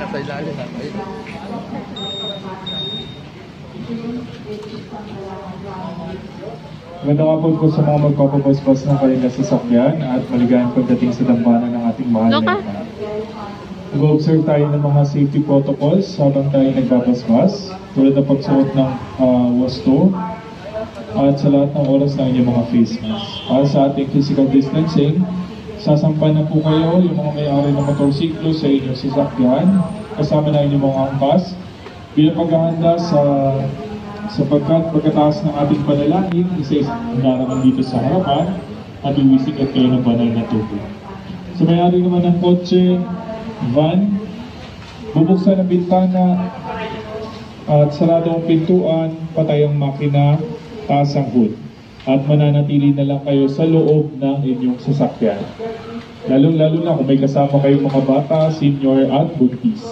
Nasa ilalim. Ayun. Magandang hapon po sa mga magpapabas-bas ng kanilang sasakyan at maligayang pagdating sa dambana ng ating mahal na ina. Nag-observe tayo ng mga safety protocols habang tayo nagbabasbas, tulad ng pagsuot ng ah, wasto at sa lahat ng oras ng inyong mga face mask. Para sa ating physical distancing, sasampan na po kayo yung mga may-ari ng motorsiklo sa inyong sasakyan, kasama na inyong mga angkas, bilang paghahanda sa sapagkat pagkataas ng ating panalangin, isa-isa naraman dito sa harapan at iwisikat kayo ng banal na tubig. Sa may-ari naman ng kotse, van, bubuksan ang bintana at sarado ang pintuan, patay ang makina, taas ang hood. At mananatili na lang kayo sa loob ng inyong sasakyan. Lalong-lalo na kung may kasama kayong mga bata, senior at buntis.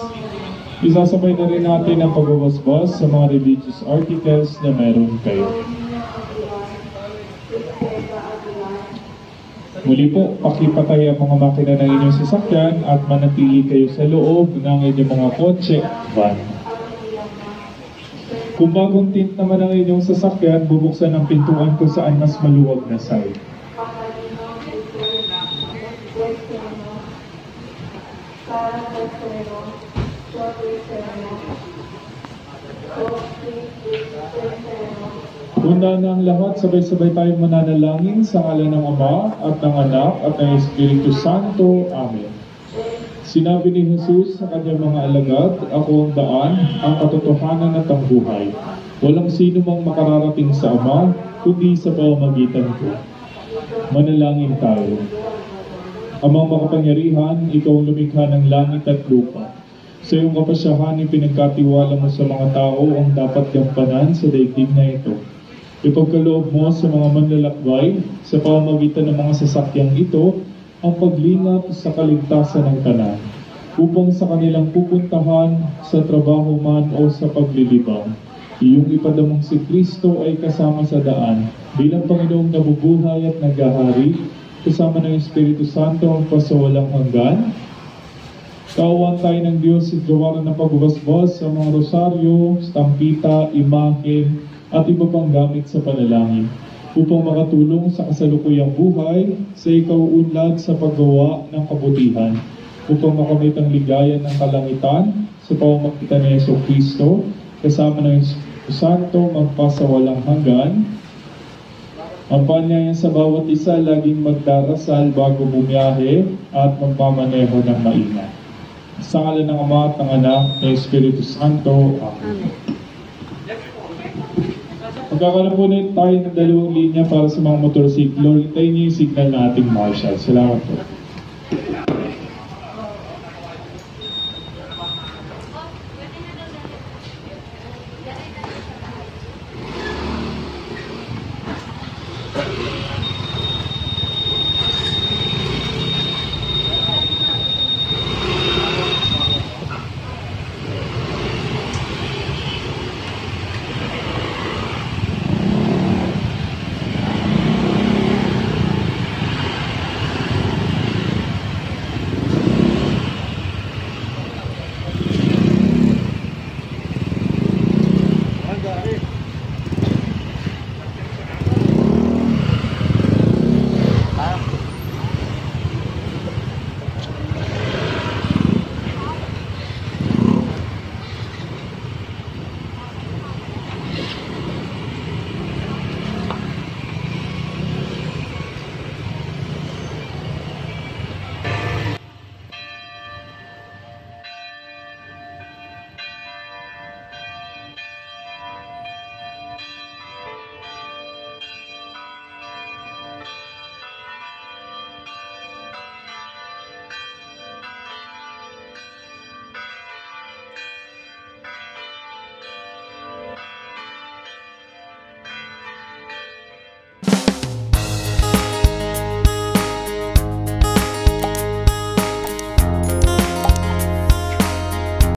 Isasabay na rin natin ang pagbabasbas sa mga religious articles na meron kayo. Muli po, pakipatay ang mga makina ng inyong sasakyan at manatili kayo sa loob ng inyong mga kotse, van. Kung bagong tint naman ang inyong sasakyan, bubuksan ang pintuan kung saan mas maluwag na side. Una ng lahat, sabay-sabay tayong mananalangin sa ngalan ng Ama at ng Anak at ng Espiritu Santo. Amen. Sinabi ni Jesus sa kanyang mga alagad, Ako ang daan, ang katotohanan at ang buhay. Walang sino mang makararating sa Ama, kundi sa pamamagitan ko. Manalangin tayo. Amang makapangyarihan, ikaw lumikha ng langit at lupa. Sa iyong kapasyahan, ipinagkatiwala mo sa mga tao ang dapat gampanan sa daigdig na ito. Ipagkaloob mo sa mga manlalakbay sa pamamagitan ng mga sasakyang ito ang paglingap sa kaligtasan ng tanan upang sa kanilang pupuntahan sa trabaho man o sa paglilibang. Iyong ipadamang si Kristo ay kasama sa daan bilang Panginoong nabubuhay at naghahari kasama ng Espiritu Santo ang pasawalang hanggan. Kawan tayo ng Diyos sa gawaran ng pagbabasbas sa mga rosaryo, stampita, imahen, at iba pang gamit sa panalangin upang makatulong sa kasalukuyang buhay sa ikaw unlad sa paggawa ng kabutihan upang makamit ang ligaya ng kalangitan sa pamamagitan ni Yeso Kristo kasama ng Santo magpasawalang hanggan ang panyayan sa bawat isa laging magdarasal bago bumiyahe at magmamaneho ng maingat. Sa ngalan ng Ama at ng Anak ng Espiritu Santo. Amen. Magkakaroon po na tayo ng dalawang linya para sa mga motorsiklo. Hintayin niyo yung signal na ating marshal. Salamat po.